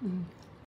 嗯。